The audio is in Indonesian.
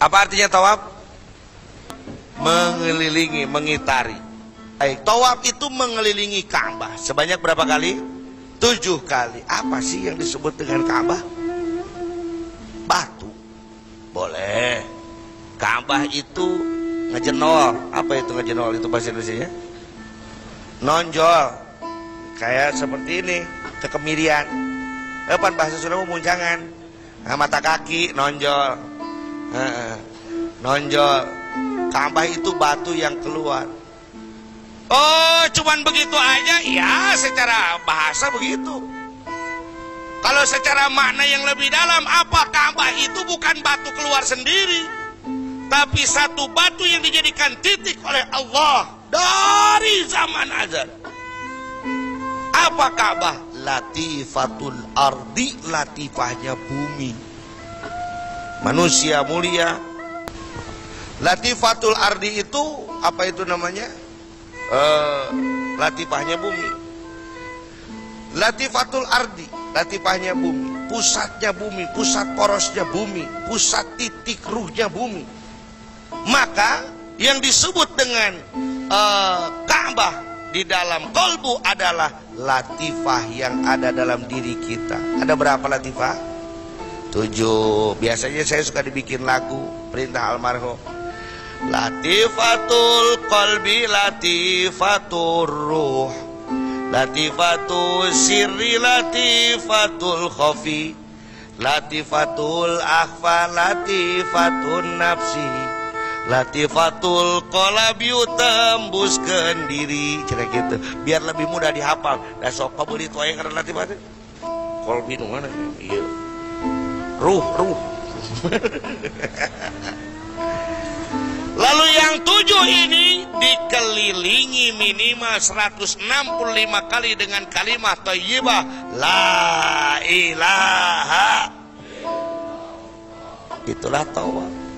Apa artinya tawaf? Mengelilingi, mengitari. Baik, tawaf itu mengelilingi Ka'bah. Sebanyak berapa kali? Tujuh kali. Apa sih yang disebut dengan Ka'bah? Batu. Boleh. Ka'bah itu ngejenol. Apa itu ngejenol? Itu bahasa Indonesia Nonjol. Kayak seperti ini. Kekemirian. Depan bahasa Sunda muncangan. Nah, mata kaki nonjol. Nonjol. Ka'bah itu batu yang keluar. Oh, cuman begitu aja? Ya, secara bahasa begitu. Kalau secara makna yang lebih dalam, apa Ka'bah itu bukan batu keluar sendiri, tapi satu batu yang dijadikan titik oleh Allah dari zaman azal. Apa Ka'bah? Latifatul ardi, latifahnya bumi. Manusia mulia. Latifatul ardi itu apa itu namanya? Uh, latifahnya bumi. Latifatul ardi, latifahnya bumi, pusatnya bumi, pusat porosnya bumi, pusat titik ruhnya bumi. Maka yang disebut dengan uh, Ka'bah di dalam kolbu adalah latifah yang ada dalam diri kita. Ada berapa latifah? Tujuh. Biasanya saya suka dibikin lagu perintah almarhum. Latifatul qalbi latifatul ruh. Latifatul sirri latifatul khafi. Latifatul akhfa latifatul nafsi. Latifatul qalabi tembus diri. Cina gitu. Biar lebih mudah dihafal. Dan sok kamu dituai karena latifatul Kolbi mana? Iya Ruh, ruh. Lalu yang tujuh ini dikelilingi minimal 165 kali dengan kalimat thayyibah la ilaha. Itulah tawaf